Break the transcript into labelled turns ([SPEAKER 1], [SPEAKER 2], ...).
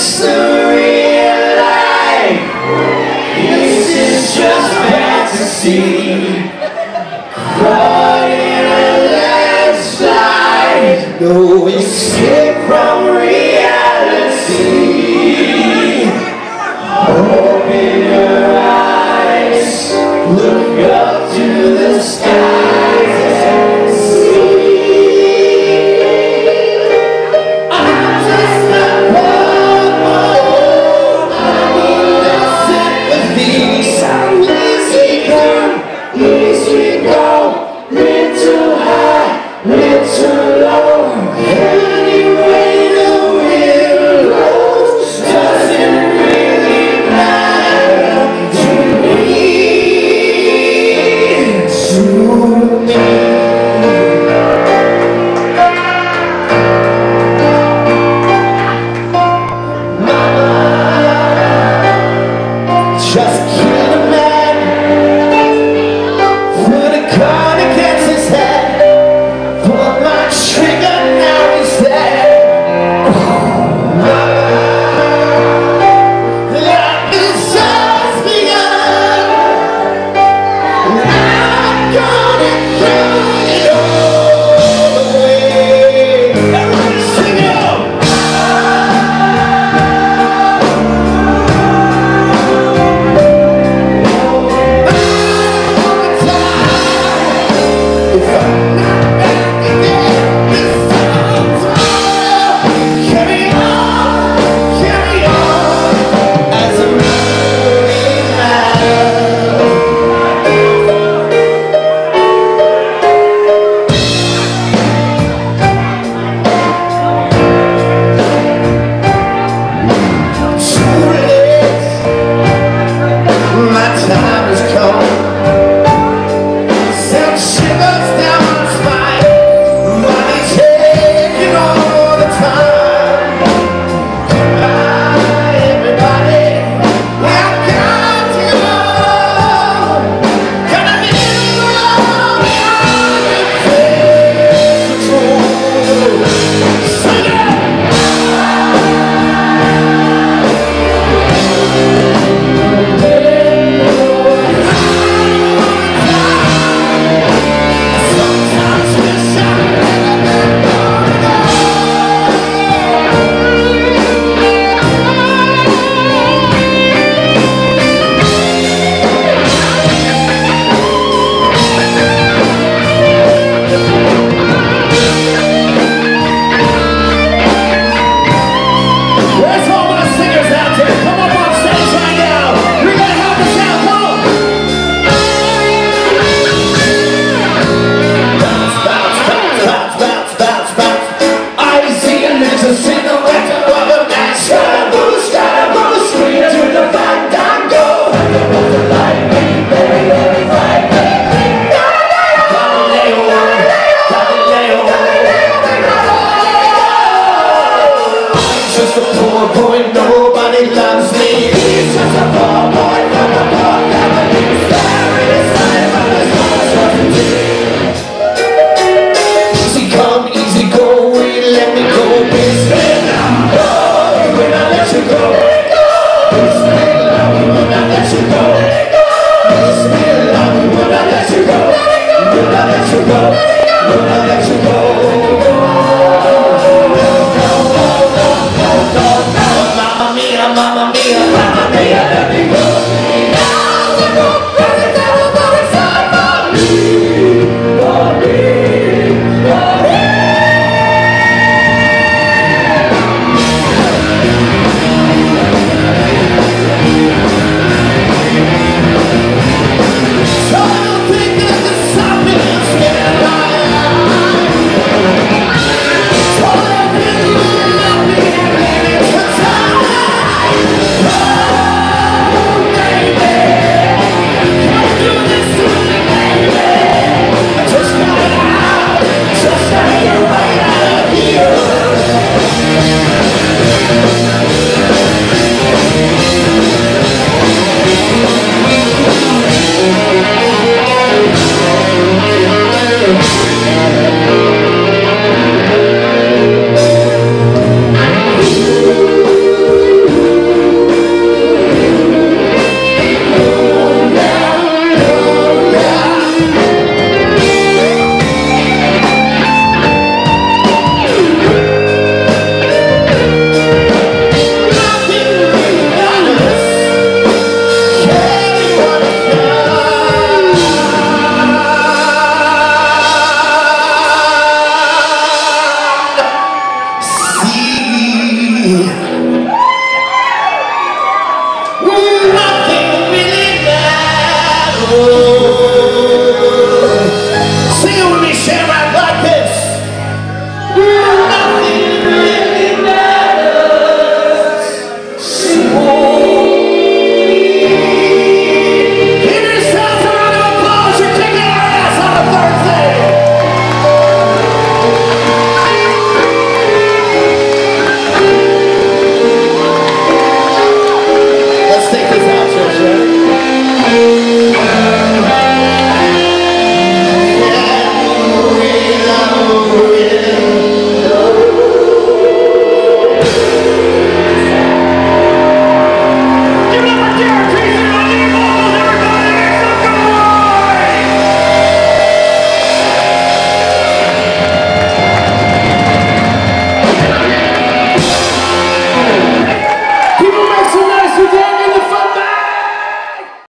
[SPEAKER 1] this the real life? This is just fantasy. a sinner. Oh.